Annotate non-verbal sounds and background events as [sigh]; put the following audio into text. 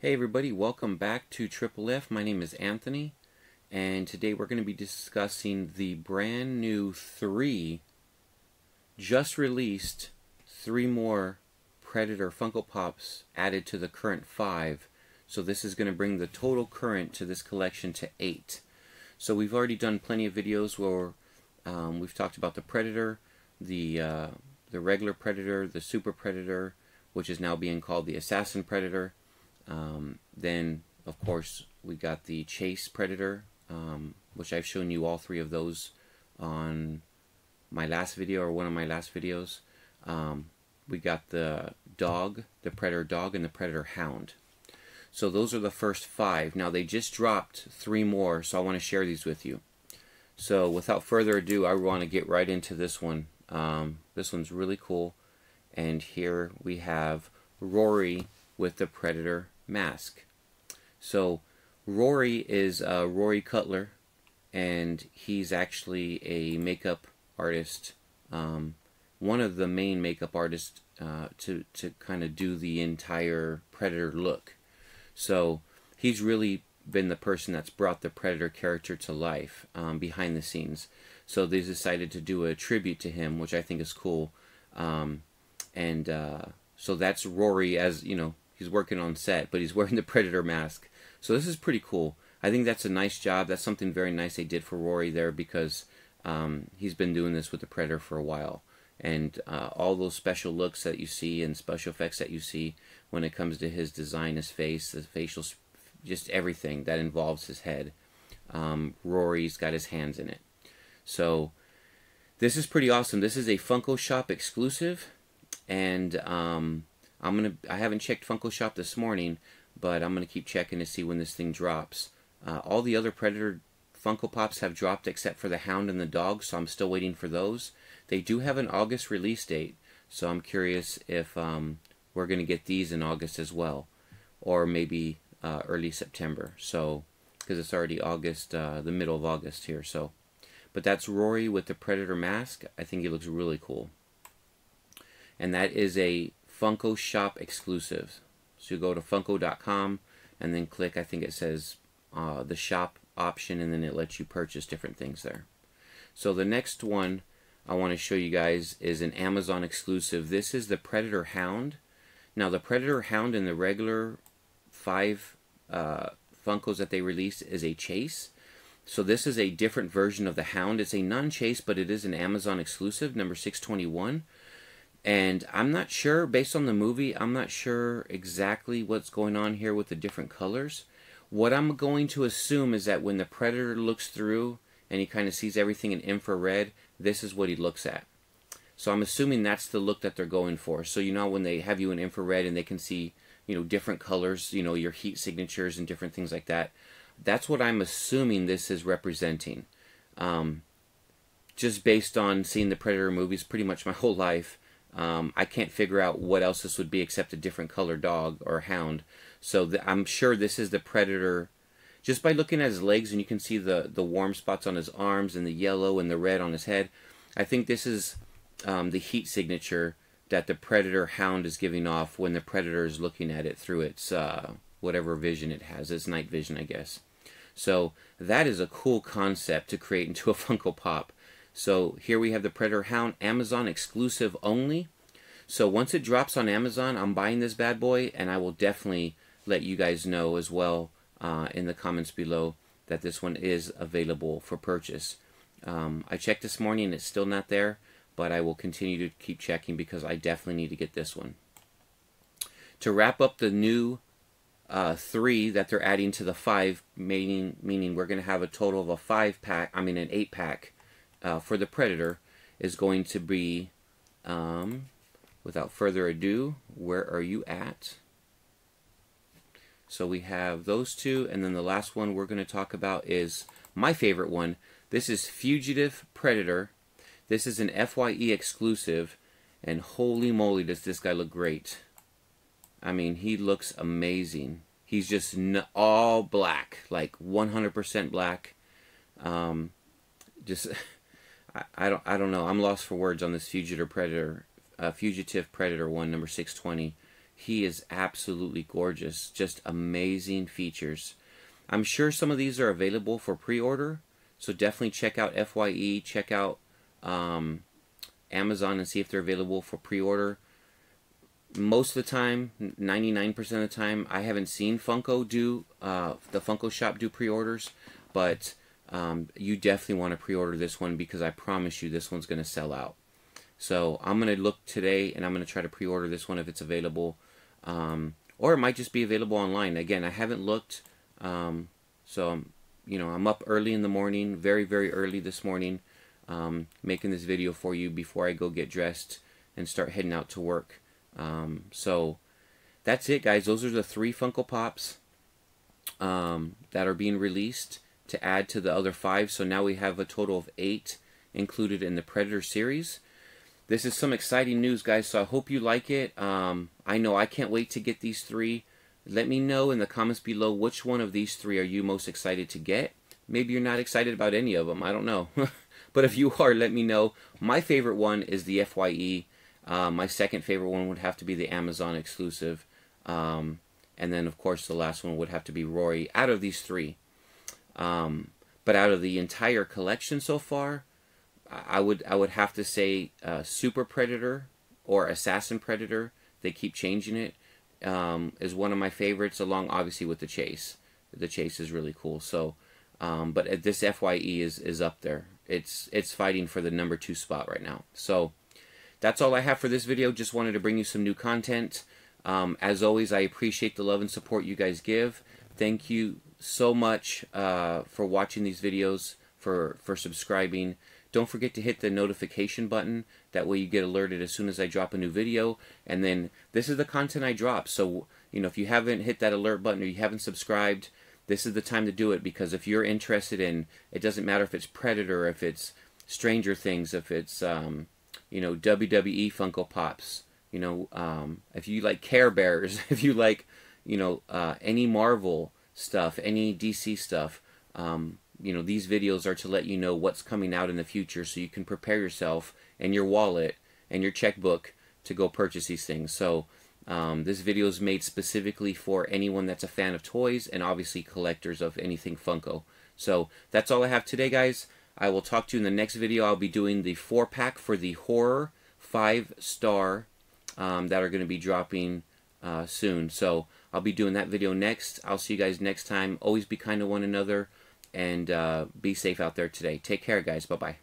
Hey everybody, welcome back to Triple F. My name is Anthony, and today we're going to be discussing the brand new three, just released, three more Predator Funko Pops added to the current five. So this is going to bring the total current to this collection to eight. So we've already done plenty of videos where um, we've talked about the Predator, the uh, the regular Predator, the Super Predator, which is now being called the Assassin Predator um, then, of course, we got the Chase Predator, um, which I've shown you all three of those on my last video or one of my last videos. Um, we got the dog, the Predator dog, and the Predator hound. So those are the first five. Now they just dropped three more, so I want to share these with you. So without further ado, I want to get right into this one. Um, this one's really cool. And here we have Rory with the Predator mask. So Rory is uh, Rory Cutler, and he's actually a makeup artist, um, one of the main makeup artists uh, to to kind of do the entire Predator look. So he's really been the person that's brought the Predator character to life um, behind the scenes. So they decided to do a tribute to him, which I think is cool. Um, and uh, so that's Rory as you know he's working on set, but he's wearing the Predator mask. So this is pretty cool. I think that's a nice job. That's something very nice they did for Rory there because um, he's been doing this with the Predator for a while. And uh, all those special looks that you see and special effects that you see when it comes to his design, his face, the facial, just everything that involves his head. Um, Rory's got his hands in it. So this is pretty awesome. This is a Funko Shop exclusive. And um, I'm gonna. I haven't checked Funko Shop this morning, but I'm gonna keep checking to see when this thing drops. Uh, all the other Predator Funko Pops have dropped except for the Hound and the Dog, so I'm still waiting for those. They do have an August release date, so I'm curious if um, we're gonna get these in August as well, or maybe uh, early September. So, because it's already August, uh, the middle of August here. So, but that's Rory with the Predator mask. I think he looks really cool. And that is a Funko Shop exclusive. So you go to Funko.com and then click, I think it says uh, the shop option, and then it lets you purchase different things there. So the next one I want to show you guys is an Amazon exclusive. This is the Predator Hound. Now the Predator Hound in the regular five uh, Funkos that they released is a chase. So this is a different version of the Hound. It's a non-chase, but it is an Amazon exclusive, number 621. And I'm not sure, based on the movie, I'm not sure exactly what's going on here with the different colors. What I'm going to assume is that when the predator looks through and he kind of sees everything in infrared, this is what he looks at. So I'm assuming that's the look that they're going for. So you know when they have you in infrared and they can see, you know, different colors, you know, your heat signatures and different things like that. That's what I'm assuming this is representing. Um, just based on seeing the Predator movies pretty much my [laughs] whole life, um, I can't figure out what else this would be except a different color dog or hound. So I'm sure this is the predator. Just by looking at his legs, and you can see the the warm spots on his arms and the yellow and the red on his head. I think this is um, the heat signature that the predator hound is giving off when the predator is looking at it through its uh, whatever vision it has, its night vision, I guess. So that is a cool concept to create into a [laughs] Funko Pop. So here we have the Predator Hound Amazon exclusive only. So once it drops on Amazon, I'm buying this bad boy, and I will definitely let you guys know as well uh, in the comments below that this one is available for purchase. Um, I checked this morning, it's still not there, but I will continue to keep checking because I definitely need to get this one. To wrap up the new uh, three that they're adding to the five, meaning meaning we're going to have a total of a five pack, I mean an eight pack uh, for the Predator is going to be, um, without further ado, where are you at? So we have those two, and then the last one we're going to talk about is my favorite one. This is Fugitive Predator. This is an FYE exclusive, and holy moly does this guy look great. I mean, he looks amazing. He's just all black, like 100% black. Um, just [laughs] I, I don't I don't know. I'm lost for words on this fugitive predator, uh, fugitive predator one number six twenty. He is absolutely gorgeous. Just amazing features. I'm sure some of these are available for pre-order. So definitely check out FYE, check out um, Amazon and see if they're available for pre-order. Most of the time, 99% of the time, I haven't seen Funko do, uh, the Funko shop do pre-orders, but um, you definitely want to pre-order this one because I promise you this one's going to sell out. So I'm going to look today and I'm going to try to pre-order this one if it's available. Um, or it might just be available online. Again, I haven't looked, um, so I'm, you know, I'm up early in the morning, very, very early this morning, um, making this video for you before I go get dressed and start heading out to work. Um, so that's it, guys. Those are the three Funko Pops um, that are being released to add to the other five. So now we have a total of eight included in the Predator series. This is some exciting news, guys, so I hope you like it. Um, I know I can't wait to get these three. Let me know in the comments below which one of these three are you most excited to get. Maybe you're not excited about any of them. I don't know. [laughs] but if you are, let me know. My favorite one is the FYE. Uh, my second favorite one would have to be the Amazon exclusive. Um, and then, of course, the last one would have to be Rory out of these three. Um, but out of the entire collection so far, I would I would have to say uh, Super Predator or Assassin Predator. They keep changing it. Um, is one of my favorites, along obviously with the Chase. The Chase is really cool. So, um, but this Fye is is up there. It's it's fighting for the number two spot right now. So, that's all I have for this video. Just wanted to bring you some new content. Um, as always, I appreciate the love and support you guys give. Thank you so much uh, for watching these videos, for for subscribing. Don't forget to hit the notification button. That way you get alerted as soon as I drop a new video. And then this is the content I drop. So, you know, if you haven't hit that alert button or you haven't subscribed, this is the time to do it because if you're interested in, it doesn't matter if it's Predator, if it's Stranger Things, if it's, um, you know, WWE Funko Pops, you know, um, if you like Care Bears, [laughs] if you like, you know, uh, any Marvel stuff, any DC stuff, um, you know these videos are to let you know what's coming out in the future so you can prepare yourself and your wallet and your checkbook to go purchase these things. So um, this video is made specifically for anyone that's a fan of toys and obviously collectors of anything Funko. So that's all I have today guys. I will talk to you in the next video. I'll be doing the four pack for the horror five star um, that are going to be dropping uh, soon. So I'll be doing that video next I'll see you guys next time always be kind to one another and uh, be safe out there today. Take care, guys. Bye bye.